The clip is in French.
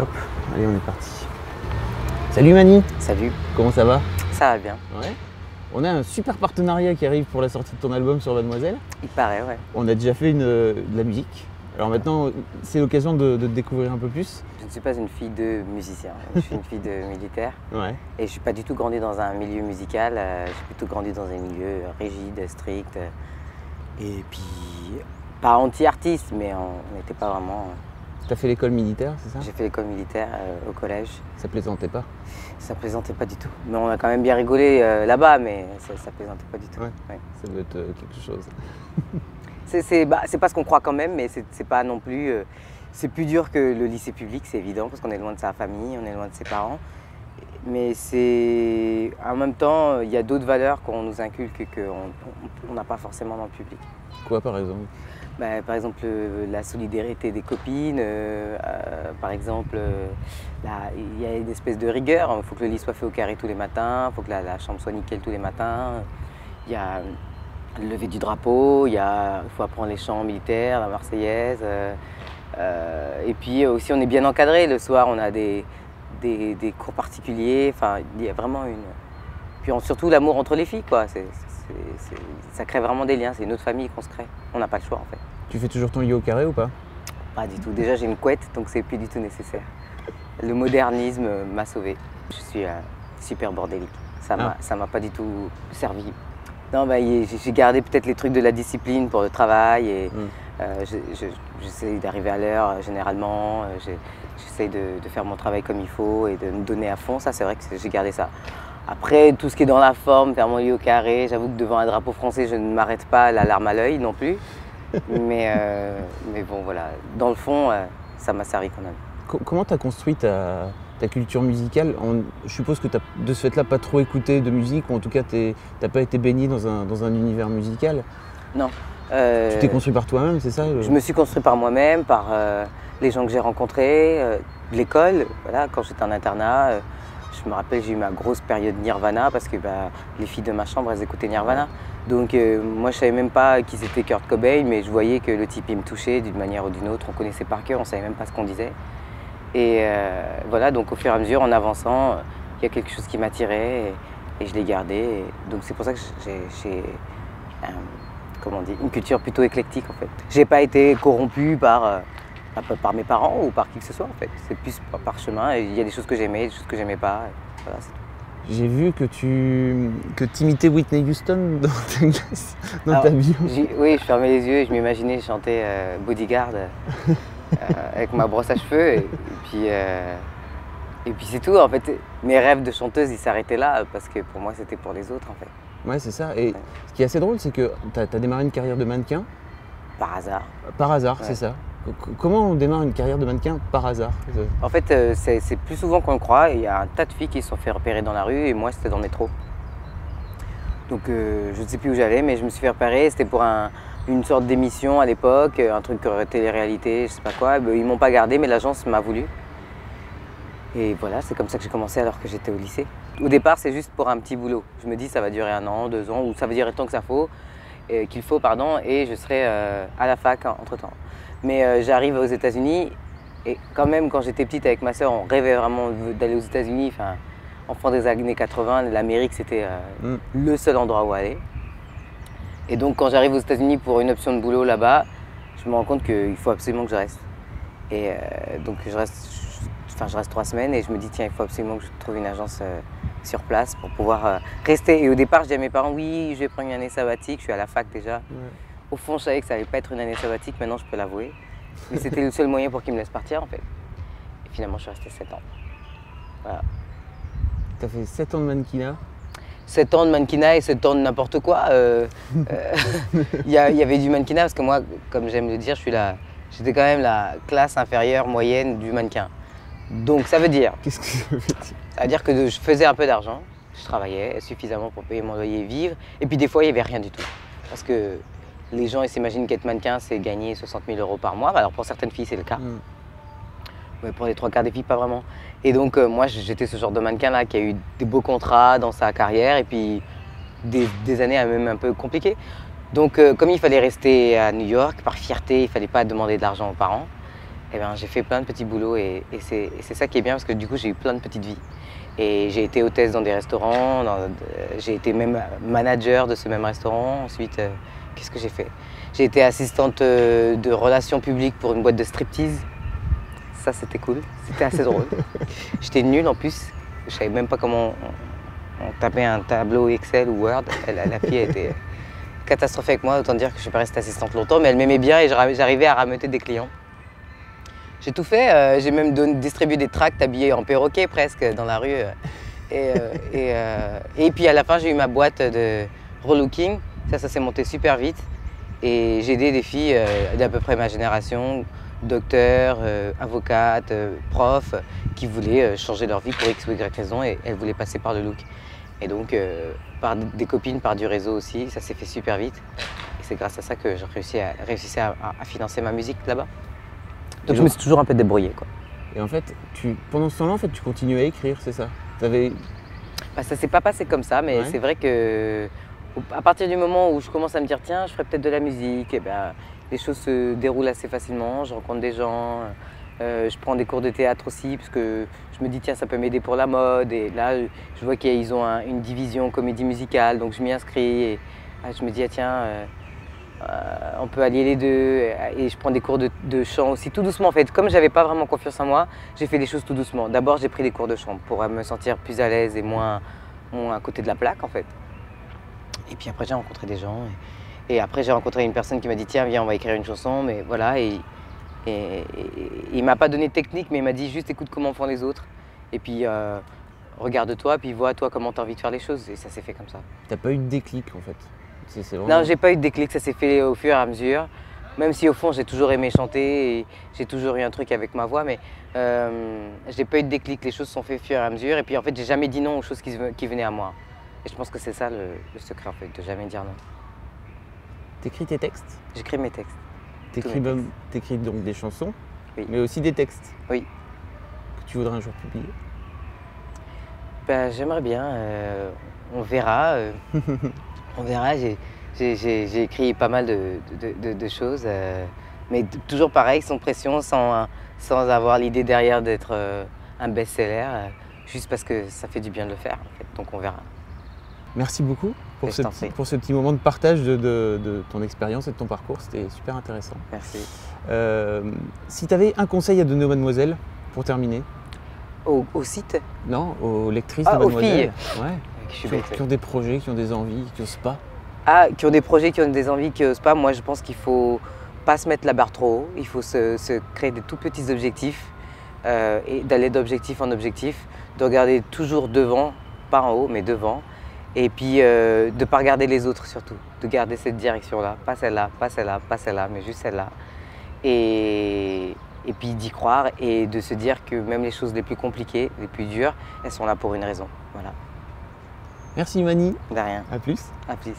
Hop, allez, on est parti. Salut Mani, Salut, comment ça va? Ça va bien. Ouais. On a un super partenariat qui arrive pour la sortie de ton album sur Mademoiselle. Il paraît, ouais. On a déjà fait une, euh, de la musique. Alors maintenant, c'est l'occasion de, de te découvrir un peu plus. Je ne suis pas une fille de musicien, je suis une fille de militaire. Ouais. Et je suis pas du tout grandi dans un milieu musical, euh, j'ai plutôt grandi dans un milieu rigide, strict. Et puis, pas anti-artiste, mais on n'était pas vraiment. T'as fait l'école militaire, c'est ça? J'ai fait l'école militaire euh, au collège, Ça plaisantait pas? Ça plaisantait pas du tout. Mais on a quand même bien rigolé euh, là-bas, mais ça, ça plaisantait pas du tout. Ouais. Ouais. Ça doit être euh, quelque chose. C'est bah, c'est pas ce qu'on croit quand même, mais c'est pas non plus. c'est plus dur que le lycée public, c'est évident, parce qu'on est loin de sa famille, on est loin de ses parents. Mais c'est. En même temps, il y a d'autres valeurs qu'on nous inculque et qu'on on n'a pas forcément dans le public. Quoi par exemple? Bah, par exemple, euh, la solidarité des copines, euh, euh, par exemple, il y a une espèce de rigueur. Il faut que le lit soit fait au carré tous les matins, il faut que la, chambre soit nickel tous les matins. Il y a le lever du drapeau, il faut apprendre les chants militaires, la Marseillaise. et puis aussi, on est bien encadré. Le soir, on a des, des, cours particuliers. Enfin, il y a vraiment une. Puis surtout l'amour entre les filles, quoi. Ça crée vraiment des liens. C'est une autre famille qu'on se crée. On n'a pas le choix, en fait. Tu fais toujours ton lit au carré ou pas? Pas du tout. Déjà, j'ai une couette, donc c'est plus du tout nécessaire. Le modernisme euh, m'a sauvé. Je suis euh, super bordélique. Ça m'a, ça m'a pas du tout servi. Non, bah, j'ai gardé peut-être les trucs de la discipline pour le travail et Mm. euh, je- je- j'essaie d'arriver à l'heure euh, généralement. J'essaie de, de faire mon travail comme il faut et de me donner à fond. Ça, c'est vrai que j'ai gardé ça. Après, tout ce qui est dans la forme, faire mon lit au carré, j'avoue que devant un drapeau français, je ne m'arrête pas la larme à l'œil non plus. mais, euh, mais bon, voilà. Dans le fond, euh, ça m'a servi quand même. Co- Comment t'as construit ta, ta culture musicale Je suppose que t'as de ce fait-là pas trop écouté de musique, ou en tout cas t'es- t'as pas été baigné dans un, dans un univers musical? Euh, Tu t'es construit par toi-même, c'est ça Je me suis construit par moi-même, par euh, les gens que j'ai rencontrés, euh, l'école. Voilà, quand j'étais en internat, euh, je me rappelle, j'ai eu ma grosse période Nirvana parce que bah, les filles de ma chambre, elles écoutaient Nirvana. Donc euh, moi, je savais même pas qui c'était Kurt Cobain, mais je voyais que le type, il me touchait d'une manière ou d'une autre. On connaissait par cœur, on savait même pas ce qu'on disait. Et euh, voilà, donc au fur et à mesure, en avançant, il y a quelque chose qui m'attirait et, je l'ai gardé. Donc c'est pour ça que j'ai, euh, comment une culture plutôt éclectique en fait. J'ai pas été corrompu par, par, mes parents ou par qui que ce soit en fait. C'est plus par, chemin. Et il y a des choses que j'aimais, des choses que j'aimais pas. voilà. J'ai vu que tu que imitais Whitney Houston dans ta, dans Alors, ta bio. J'ai- Oui, je fermais les yeux et je m'imaginais chanter euh, Bodyguard euh, avec ma brosse à cheveux. Et, et puis, euh, et puis c'est tout. En fait, mes rêves de chanteuse, ils s'arrêtaient là parce que pour moi, c'était pour les autres en fait. Ouais, c'est ça. Et Ouais. ce qui est assez drôle, c'est que tu as, démarré une carrière de mannequin Par hasard. par hasard, Ouais. c'est ça. Comment on démarre une carrière de mannequin par hasard? En fait, euh, c'est plus souvent qu'on le croit. Il y a un tas de filles qui se sont fait repérer dans la rue et moi, c'était dans le métro. Donc, euh, je ne sais plus où j'allais, mais je me suis fait repérer. C'était pour un- une sorte d'émission à l'époque, euh, un truc télé-réalité, je sais pas quoi. Ben, ils m'ont pas gardé, mais l'agence m'a voulu. Et voilà, c'est comme ça que j'ai commencé alors que j'étais au lycée. Au départ, c'est juste pour un petit boulot. Je me dis, ça va durer un an, deux ans, ou ça va durer tant que ça faut, qu'il faut, pardon, et je serai à la fac entre temps. Mais euh, j'arrive aux États-Unis et quand même, quand j'étais petite avec ma sœur, on rêvait vraiment d'aller aux États-Unis. Enfin, enfant des années 80, l'Amérique, c'était euh, le seul endroit où aller. Et donc, quand j'arrive aux États-Unis pour une option de boulot là-bas, je me rends compte qu'il faut absolument que je reste. Et euh, donc, je reste, enfin, je reste trois semaines et je me dis, tiens, il faut absolument que je trouve une agence euh, sur place pour pouvoir rester. Et au départ, je dis à mes parents, oui, je vais prendre une année sabbatique, je suis à la fac déjà. Au fond, je savais que ça allait pas être une année sabbatique, maintenant je peux l'avouer. Mais c'était le seul moyen pour qu'ils me laissent partir en fait. Et finalement, je suis resté 7 ans. Tu as fait 7 ans de mannequinat 7 ans de mannequinat et 7 ans de n'importe quoi. euh, euh, Il y, avait du mannequinat parce que moi, comme j'aime le dire, je suis la, j'étais quand même la classe inférieure moyenne du mannequin. Donc ça veut dire, Qu'est-ce que ça veut dire? Ça veut dire que je faisais un peu d'argent, je travaillais suffisamment pour payer mon loyer et vivre, et puis des fois il n'y avait rien du tout. Parce que les gens ils s'imaginent qu'être mannequin c'est gagner 60 000 euros par mois. Alors pour certaines filles c'est le cas. Mm. Mais pour les trois quarts des filles, pas vraiment. Et donc, euh, moi, j'étais ce genre de mannequin-là qui a eu des beaux contrats dans sa carrière et puis des, des années même un peu compliquées. Donc, euh, comme il fallait rester à New York, par fierté, il fallait pas demander de l'argent aux parents. eh ben, j'ai fait plein de petits boulots et, et c'est ça qui est bien parce que du coup j'ai eu plein de petites vies. Et j'ai été hôtesse dans des restaurants, euh, j'ai été même manager de ce même restaurant. Ensuite, euh, qu'est-ce que j'ai fait? J'ai été assistante euh, de relations publiques pour une boîte de striptease. Ça c'était cool, c'était assez drôle. J'étais nulle en plus, je savais même pas comment on, on tapait un tableau Excel ou Word. Elle- la fille était catastrophique avec moi, autant dire que je suis pas restée assistante longtemps, mais elle m'aimait bien et j'arrivais à rameuter des clients. J'ai tout fait, euh, j'ai même distribué des tracts habillés en perroquet presque dans la rue. et, euh, et, euh, et puis à la fin, j'ai eu ma boîte de relooking. Ça, ça s'est monté super vite. Et j'ai aidé des filles euh, d'à peu près ma génération, docteurs, euh, avocates, euh, profs, qui voulaient changer leur vie pour X ou Y raison et elles voulaient passer par le look. Et donc, par des copines, par du réseau aussi, ça s'est fait super vite. Et c'est grâce à ça que j'ai réussi à, réussi à, à- à financer ma musique là-bas. Donc je me suis toujours un peu débrouillé. Quoi. Et en fait, tu, pendant ce temps-là, en fait, tu continuais à écrire, c'est ça? T'avais Bah, ça s'est pas passé comme ça, mais Ouais. c'est vrai que à partir du moment où je commence à me dire tiens, je ferais peut-être de la musique, et ben, les choses se déroulent assez facilement. Je rencontre des gens, euh, je prends des cours de théâtre aussi, parce que je me dis tiens, ça peut m'aider pour la mode. Et là, je vois qu'ils ont un- une division comédie musicale, donc je m'y inscris. Et ah, je me dis ah, tiens, euh, euh, on peut allier les deux. Et je prends des cours de, de chant aussi, tout doucement en fait. Comme j'avais pas vraiment confiance en moi, j'ai fait les choses tout doucement. D'abord, j'ai pris des cours de chant pour me sentir plus à l'aise et moins, moins à côté de la plaque en fait. Et puis après, j'ai rencontré des gens. Et, et après, j'ai rencontré une personne qui m'a dit tiens, viens, on va écrire une chanson. Mais voilà, et, et, et- il m'a pas donné de technique, mais il m'a dit juste écoute comment font les autres. Et puis euh, regarde-toi, puis vois toi comment tu as envie de faire les choses. Et ça s'est fait comme ça. T'as pas eu de déclic en fait c'est vraiment- Non, j'ai pas eu de déclic, ça s'est fait au fur et à mesure. Même si au fond j'ai toujours aimé chanter et j'ai toujours eu un truc avec ma voix, mais euh, j'ai pas eu de déclic, les choses se sont faites au fur et à mesure. Et puis en fait, j'ai jamais dit non aux choses qui, qui venaient à moi. Et je pense que c'est ça le, le secret en fait, de jamais dire non. T'écris tes textes? J'écris mes textes. T'écris donc des chansons, Oui. mais aussi des textes Oui. que tu voudrais un jour publier. Ben, J'aimerais bien, euh, on verra. euh, on verra, j'ai- écrit pas mal de, de- de- de choses, euh, mais toujours pareil, sans pression, sans, sans avoir l'idée derrière d'être euh, un best-seller, juste parce que ça fait du bien de le faire, en fait, donc on verra. Merci beaucoup pour ce, petit, pour ce petit moment de partage de, de- de ton expérience et de ton parcours. C'était super intéressant. Merci. Euh, si tu avais un conseil à donner aux mademoiselles pour terminer, Au, au site, non, aux lectrices Ah, de aux mademoiselles, ouais, je suis qui, ont, bête. qui ont des projets, qui ont des envies, qui n'osent pas. Ah, qui ont des projets, qui ont des envies, qui n'osent pas. Moi, je pense qu'il faut pas se mettre la barre trop haut. Il faut se, se créer des tout petits objectifs euh, et d'aller d'objectif en objectif, de regarder toujours devant, pas en haut, mais devant. Et puis euh, de ne pas regarder les autres surtout, de garder cette direction-là, pas celle-là, pas celle-là, pas celle-là, mais juste celle-là. Et, et puis d'y croire et de se dire que même les choses les plus compliquées, les plus dures, elles sont là pour une raison. Voilà, Merci Mani, de rien. à plus. À plus.